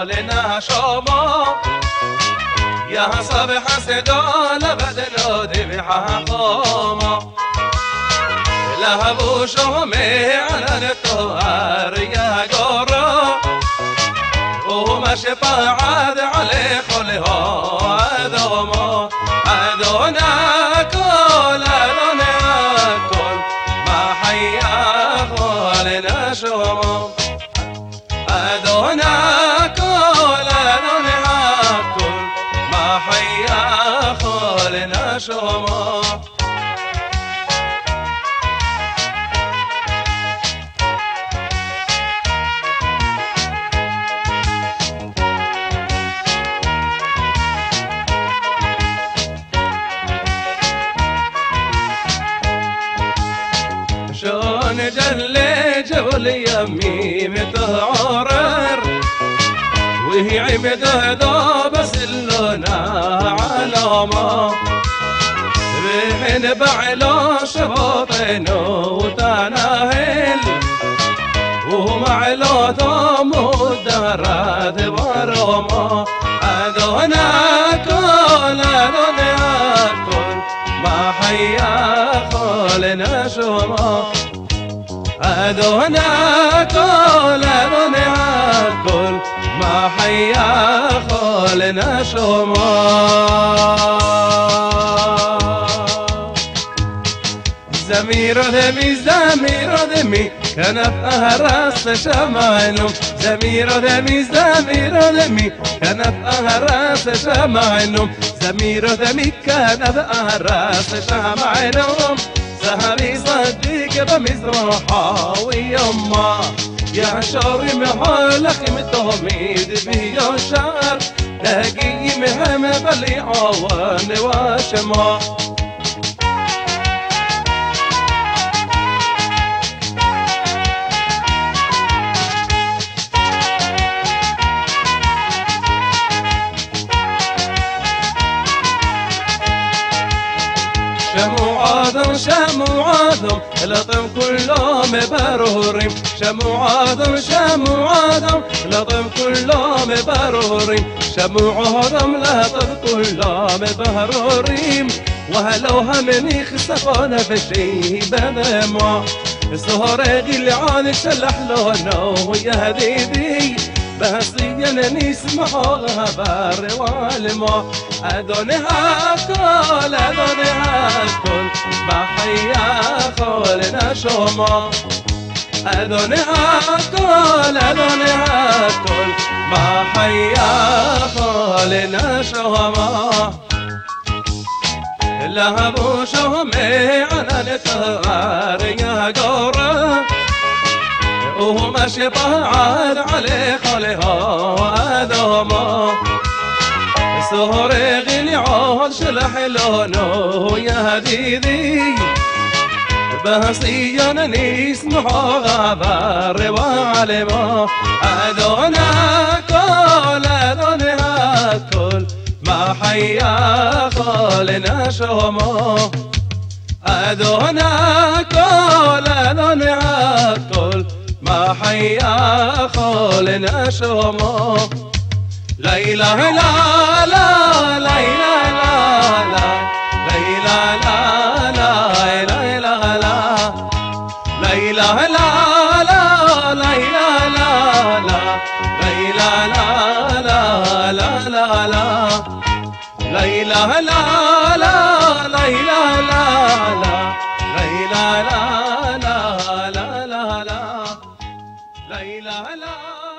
حالنا شما. يا حسب حسد بدناد بحقاما لهبو شهمي على الطهر يا قرا وما شفاعات علي خلها أدوما أدونا كل أدونا كل ما حيا خلنا شهما أدونا شوما شلون جلي جبل يمي متعرر وهي عمده بس علامة بحن بعلو شباطين وتناهل ومعلو ثم ودرات برمى أدونا كل أدونا كل ما حيا خلنا شما أدونا كل زمير دمي زمير دمي كان في أهراس شمعينو زمير دمي زمير دمي كان في أهراس شمعينو زمير دمي كان في أهراس شمعينو سهري صديق بمزرحة ويما يا شوري محلق متهميد بيا شعر لاقي مهم بلي عوان وشما شمو عظم شمو عظم لطم كلهم بروريم شمو عظم شمو عظم لطم كلهم بروريم شمو عظم لطم كلهم بروريم وهلو همني خسفانة بشي بدمع سهر غيل عن شلح لونه يا هديدي بهصيا نسمعها بار والما أدونها كل أدونها كل بحيا خولنا شما أدونها كل أدونها كل بحيا خولنا شما لهبو شومي على التغار يا قرة وما شفاعة عليه خلها وادوما سهر غلي عود شلح لونه يا هديدي. بهصيا نسمع غبر وعلما أدونا كل أدونا كل ما حيا خالنا شوما أدونا كل كل ما حيا خالنا شوما لا إله إلا لا لا إله لا لا إله إلا لا لا إله إلا لا إله إلا لا لا إله إلا لا لا إله إلا لا لا لا لا لا إله إلا لا لا إله إلا لا لا إله إلا لا لا لا لا لا la